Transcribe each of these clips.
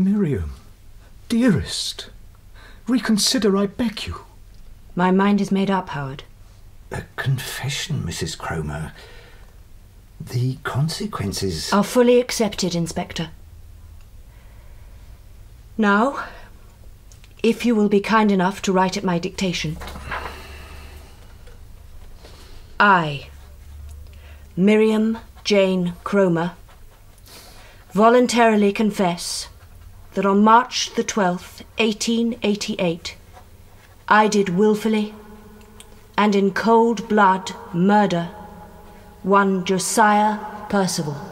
Miriam, dearest, reconsider, I beg you. My mind is made up, Howard. A confession, Mrs. Cromer. The consequences. Are fully accepted, Inspector. Now, if you will be kind enough to write at my dictation. I, Miriam Jane Cromer, voluntarily confess that on March the 12th, 1888, I did wilfully and in cold blood murder one Josiah Percival.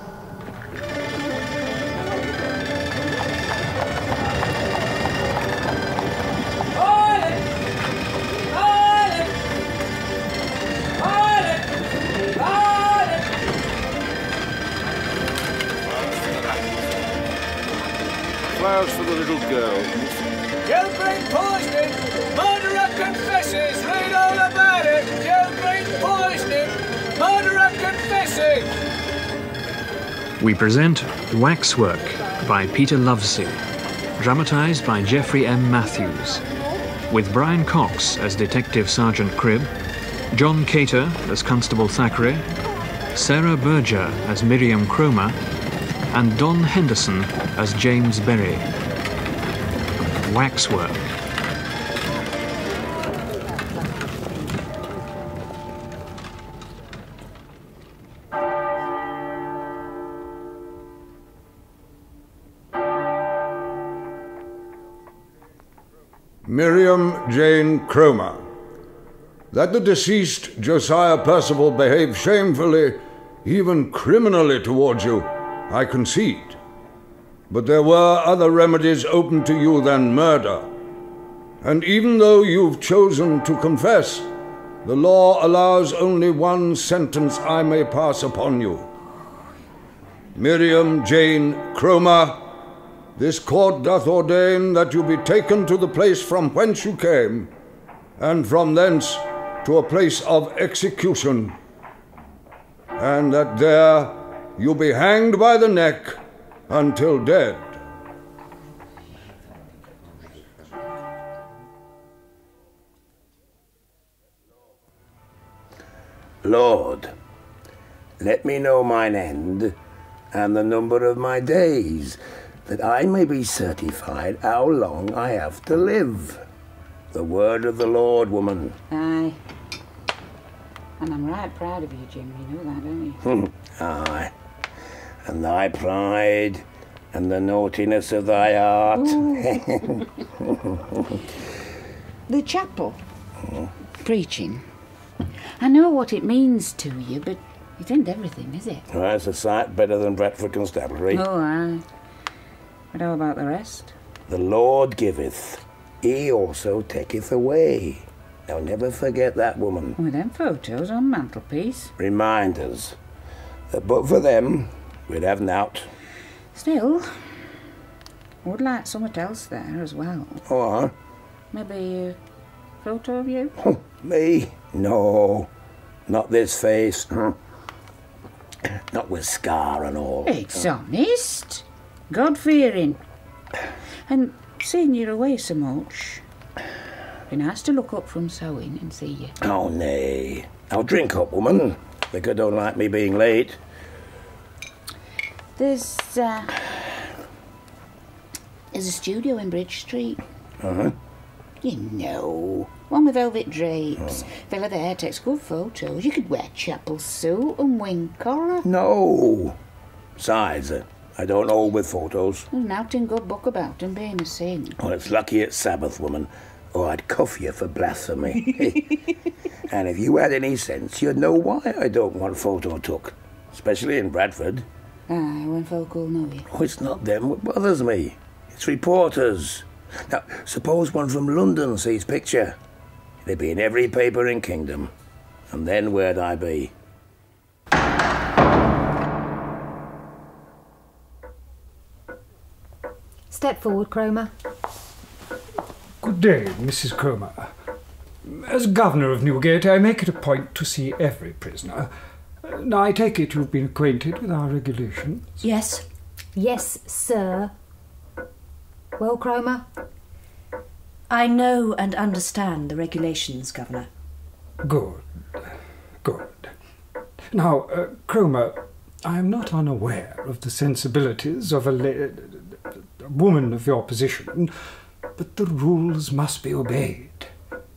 Flowers for the little girl. Jailbreak poisoning! Murderer confesses! Read all about it! Jailbreak poisoning! Murderer confessing! We present Waxwork by Peter Lovesey, dramatised by Geoffrey M. Matthews, with Brian Cox as Detective Sergeant Cribb, John Cater as Constable Thackeray, Sarah Berger as Miriam Cromer, and Don Henderson as James Berry. Waxwork. Miriam Jane Cromer. That the deceased Josiah Percival behaved shamefully, even criminally towards you, I concede. But there were other remedies open to you than murder. And even though you've chosen to confess, the law allows only one sentence I may pass upon you. Miriam Jane Cromer, this court doth ordain that you be taken to the place from whence you came, and from thence to a place of execution, and that there you be hanged by the neck until dead. Lord, let me know mine end and the number of my days, that I may be certified how long I have to live. The word of the Lord, woman. Aye. And I'm right proud of you, Jim. You know that, don't you? Aye. And thy pride and the naughtiness of thy heart. The chapel. Hmm? Preaching. I know what it means to you, but it ain't everything, is it? Well, it's a sight better than Bradford Constabulary. Oh, aye. But how about the rest? The Lord giveth, he also taketh away. Now never forget that woman. With them photos on mantelpiece. Reminders that but for them, we'd have nowt. Still, I would like something else there as well. Oh, uh-huh. Maybe a photo of you? huh? Me? No. Not this face. Not with scar and all. It's honest. God fearing. And seeing you're away so much, be nice to look up from sewing and see you. Oh, nay. I'll drink up, woman. Vicar don't like me being late. There's, uh, there's a studio in Bridge Street. Uh-huh. You know, one with velvet drapes. Fella there takes good photos. You could wear chapel suit and wing collar. No. Besides, uh, I don't hold with photos. There's an outing good book about them being a sin. Well, it's lucky it's Sabbath, woman, or I'd cuff you for blasphemy. and if you had any sense, you'd know why I don't want photo took, especially in Bradford. Ah, Aye, when folk will know you. Oh, it's not them what bothers me. It's reporters. Now, suppose one from London sees picture. It'd be in every paper in Kingdom. And then where'd I be? Step forward, Cromer. Good day, Mrs. Cromer. As Governor of Newgate, I make it a point to see every prisoner. Now, I take it you've been acquainted with our regulations. Yes. Yes, sir. Well, Cromer? I know and understand the regulations, Governor. Good. Good. Now, uh, Cromer, I am not unaware of the sensibilities of a, a woman of your position, but the rules must be obeyed,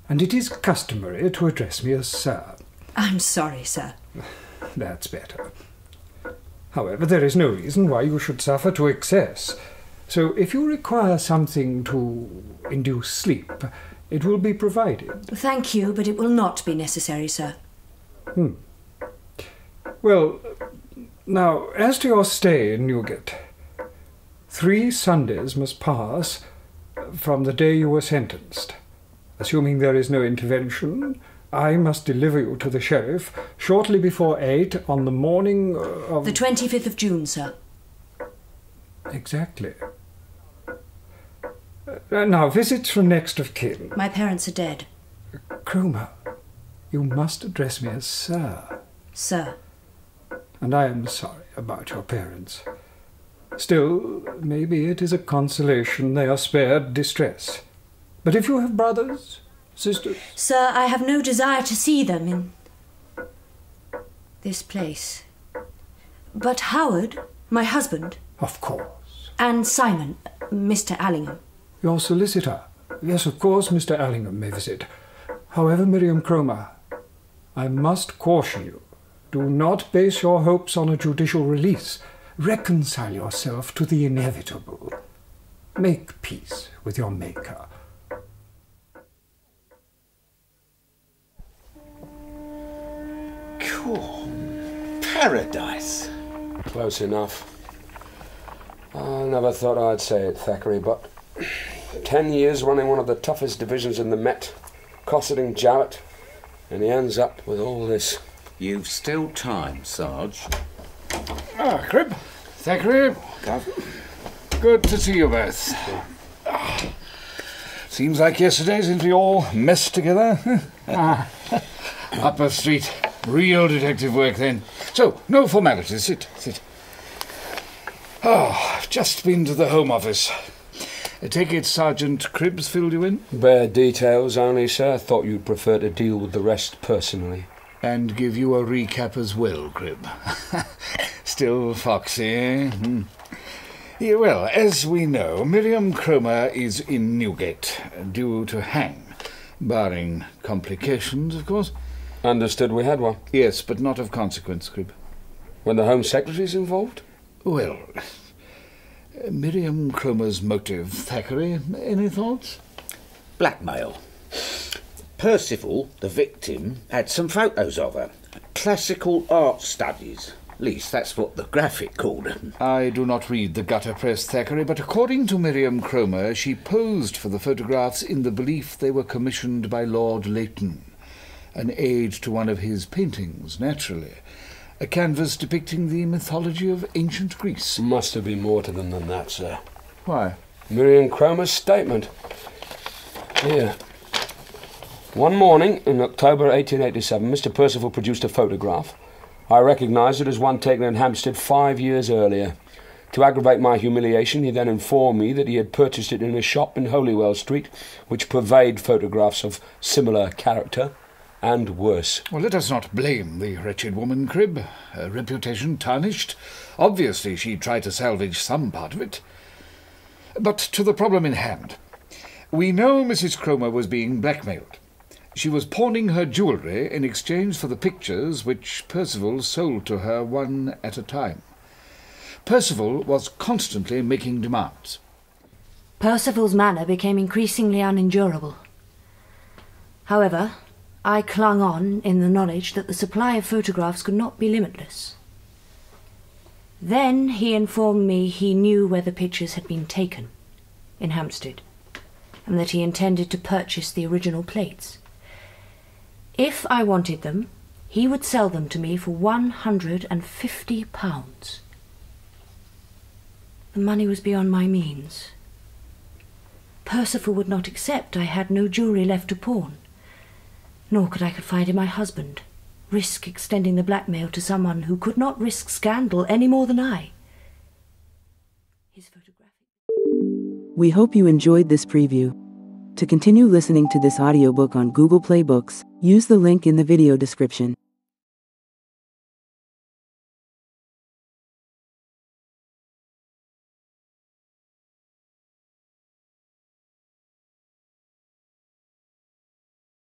and it is customary to address me as Sir. I'm sorry, sir. That's better. However, there is no reason why you should suffer to excess. So, if you require something to induce sleep, it will be provided. Thank you, but it will not be necessary, sir. Hmm. Well, now, as to your stay in Newgate, three Sundays must pass from the day you were sentenced. Assuming there is no intervention, I must deliver you to the sheriff shortly before eight on the morning of. The 25th of June, sir. Exactly. Uh, now, visits from next of kin. My parents are dead. Cromer, you must address me as Sir. Sir. And I am sorry about your parents. Still, maybe it is a consolation they are spared distress. But if you have brothers, sisters. Sir, I have no desire to see them in this place. But Howard, my husband, Of course. and Simon, Mr. Allingham. Your solicitor. Yes, of course, Mr. Allingham may visit. However, Miriam Cromer, I must caution you. Do not base your hopes on a judicial release. Reconcile yourself to the inevitable. Make peace with your Maker. Paradise. Close enough. I never thought I'd say it, Thackeray, but ten years running one of the toughest divisions in the Met, cosseting Jowett, and he ends up with all this. You've still time, Sarge. Ah, Cribb, Thackeray. Good to see you both. Ah, Seems like yesterday since we all messed together. Ah, Upper Street. Real detective work then. So, no formalities. Sit, sit. Oh, I've just been to the Home Office. I take it Sergeant Cribb's filled you in? Bare details only, sir. Thought you'd prefer to deal with the rest personally. And give you a recap as well, Cribb. Still foxy, eh? Hmm. Yeah, well, as we know, Miriam Cromer is in Newgate, due to hang. Barring complications, of course. Understood we had one. Yes, but not of consequence, Cribb. When the Home Secretary's involved? Well, Miriam Cromer's motive, Thackeray, any thoughts? Blackmail. Percival, the victim, had some photos of her. Classical art studies. At least that's what the graphic called them. I do not read the gutter press, Thackeray, but according to Miriam Cromer, she posed for the photographs in the belief they were commissioned by Lord Leighton. An aid to one of his paintings, naturally. A canvas depicting the mythology of ancient Greece. Must have been more to them than that, sir. Why? Miriam Cromer's statement. Here. One morning in October 1887, Mr. Percival produced a photograph. I recognised it as one taken in Hampstead five years earlier. To aggravate my humiliation, he then informed me that he had purchased it in a shop in Holywell Street, which purveyed photographs of similar character and worse. Well, let us not blame the wretched woman, Cribb. Her reputation tarnished. Obviously, she tried to salvage some part of it. But to the problem in hand. We know Mrs. Cromer was being blackmailed. She was pawning her jewellery in exchange for the pictures which Percival sold to her one at a time. Percival was constantly making demands. Percival's manner became increasingly unendurable. However, I clung on in the knowledge that the supply of photographs could not be limitless. Then he informed me he knew where the pictures had been taken, in Hampstead, and that he intended to purchase the original plates. If I wanted them, he would sell them to me for one hundred and fifty pounds. The money was beyond my means. Percival would not accept I had no jewellery left to pawn, nor could I confide in my husband, risk extending the blackmail to someone who could not risk scandal any more than I. We hope you enjoyed this preview. To continue listening to this audiobook on Google Play Books, use the link in the video description.